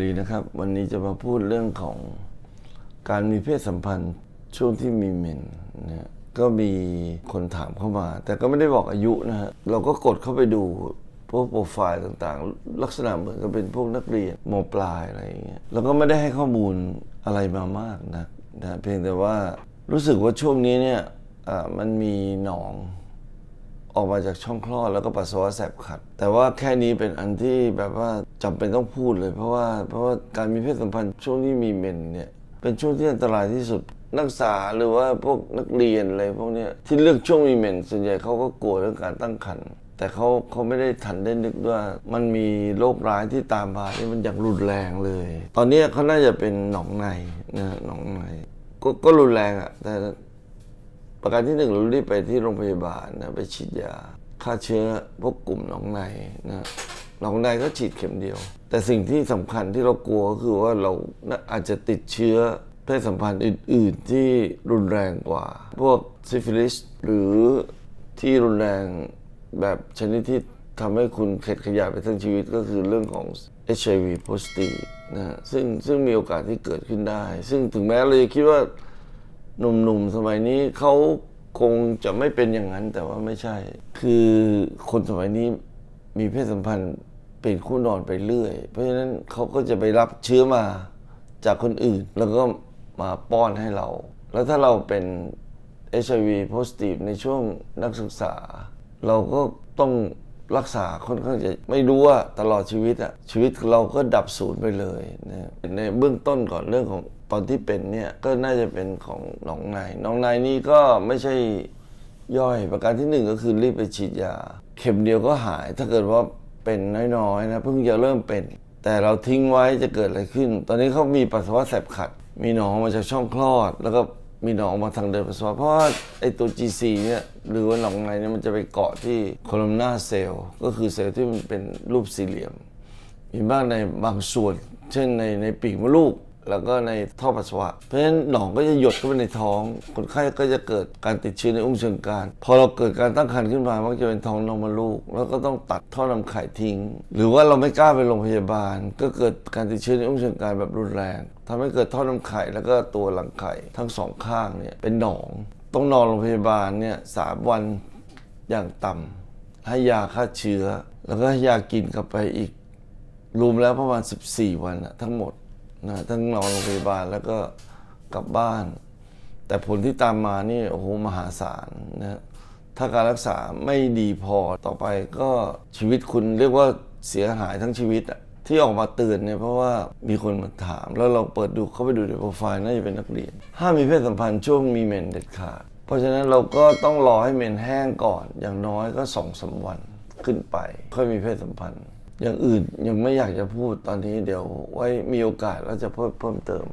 รี นะครับ วันนี้จะมาพูดเรื่องของการมีเพศสัมพันธ์ช่วงที่มีเมนนะก็มีคนถามเข้ามา แต่ก็ไม่ได้บอกอายุนะฮะเราก็กดเข้าไปดูพวกโปรไฟล์ต่างๆ ลักษณะเหมือนกับเป็นพวกนักเรียนมปลายอะไรอย่างเงี้ยแล้วก็ไม่ได้ให้ข้อมูลอะไรมามากนะนะเพียงแต่ว่ารู้สึกว่าช่วงนี้เนี่ยมันมีหนอง ออกมาจากช่องคลอดแล้วก็ปัสสาวะแสบขัด แต่ว่าแค่นี้เป็นอันที่แบบว่าจำเป็นต้องพูดเลย เพราะว่าเพราะว่าการมีเพศสัมพันธ์ช่วงที่มีเมนเนี่ยเป็นช่วงที่อันตรายที่สุดนักศึกษาหรือว่าพวกนักเรียนอะไรพวกนี้ที่เลือกช่วงมีเมนส่วนใหญ่เขาก็กลัวเรื่องการตั้งครรภ์แต่เขาเขาไม่ได้ทันได้นึกว่ามันมีโรคร้ายที่ตามมาที่มันอย่างรุนแรงเลย ตอนนี้เขาน่าจะเป็นหนองในนะหนองในก็ก็รุนแรงอะแต่ ประการที่หนึ่งเรารีบไปที่โรงพยาบาลนะไปฉีดยาฆ่าเชื้อพวกกลุ่มหนองในนะหนองในก็ฉีดเข็มเดียว แต่สิ่งที่สำคัญที่เรากลัวก็คือว่าเราน่าอาจจะติดเชื้อเพศสัมพันธ์อื่น ๆ ที่รุนแรงกว่า พวกซิฟิลิสหรือที่รุนแรงแบบชนิดที่ทำให้คุณเข็ดขยาดไปทั้งชีวิตก็คือเรื่องของ HIV positive นะซึ่งซึ่งมีโอกาสที่เกิดขึ้นได้ ซึ่งถึงแม้เราจะคิดว่า หนุ่มๆสมัยนี้เขาคงจะไม่เป็นอย่างนั้นแต่ว่าไม่ใช่ คือคนสมัยนี้มีเพศสัมพันธ์เป็นคู่นอนไปเรื่อย เพราะฉะนั้นเขาก็จะไปรับเชื้อมาจากคนอื่น แล้วก็มาป้อนให้เรา แล้วถ้าเราเป็น HIV positive ในช่วงนักศึกษา เราก็ต้อง รักษาค่อนข้างจะไม่รู้ว่าตลอดชีวิตอะชีวิตเราก็ดับศูนย์ไปเลยนะในเบื้องต้นก่อนเรื่องของตอนที่เป็นเนี่ยก็น่าจะเป็นของหนองในหนองในนี่ก็ไม่ใช่ย่อยประการที่หนึ่งก็คือรีบไปฉีดยา เข็มเดียวก็หาย ถ้าเกิดว่าเป็นน้อยๆนะเพิ่งจะเริ่มเป็น แต่เราทิ้งไว้จะเกิดอะไรขึ้น ตอนนี้เขามีปัสสาวะแสบขัด มีหนองมาจากช่องคลอด แล้วก็ มีหนองออกมาทางเดินปัสสาวะเพราะว่าไอตัว GC เนี่ยหรือว่าหนองในเนี่ยมันจะไปเกาะที่โคลัมนาเซลล์ก็คือเซลล์ที่มันเป็นรูปสี่เหลี่ยม มีบ้างในบางส่วน เช่นในในปีกมดลูก แล้วก็ในท่อปัสสาวะ เพราะฉะนั้นหนองก็จะหยดเข้าไปในท้อง คนไข้ก็จะเกิดการติดเชื้อในอุ้งเชิงกรานพอเราเกิดการตั้งครรภ์ขึ้นมามักจะเป็นท้องนองมดลูก แล้วก็ต้องตัดท่อนำไข่ทิ้ง หรือว่าเราไม่กล้าไปโรงพยาบาล ก็เกิดการติดเชื้อในอุ้งเชิงกรานแบบรุนแรงทำให้เกิดท่อนำไข่แล้วก็ตัวหลังไข่ทั้งสองข้างเนี่ยเป็นหนอง ต้องนอนโรงพยาบาลเนี่ยสามวันอย่างต่ำให้ยาฆ่าเชื้อ แล้วก็ให้ยากินกลับไปอีกรวมแล้วประมาณ 14 วันอะทั้งหมด นะทั้งนอนโรงพยาบาลแล้วก็กลับบ้าน แต่ผลที่ตามมานี่โอ้โหมหาศาลนะถ้าการรักษาไม่ดีพอต่อไปก็ชีวิตคุณเรียกว่าเสียหายทั้งชีวิตที่ออกมาเตือนเนี่ยเพราะว่ามีคนมาถาม แล้วเราเปิดดูเข้าไปดูในโปรไฟล์น่าจะเป็นนักเรียนห้ามมีเพศสัมพันธ์ช่วงมีเมนเด็ดขาด เพราะฉะนั้นเราก็ต้องรอให้เมนแห้งก่อน อย่างน้อยก็สองสามวันขึ้นไป ค่อยมีเพศสัมพันธ์ อย่างอื่นยังไม่อยากจะพูดตอนนี้เดี๋ยวไว้มีโอกาสเราจะเพิ่มเพิ่มเติม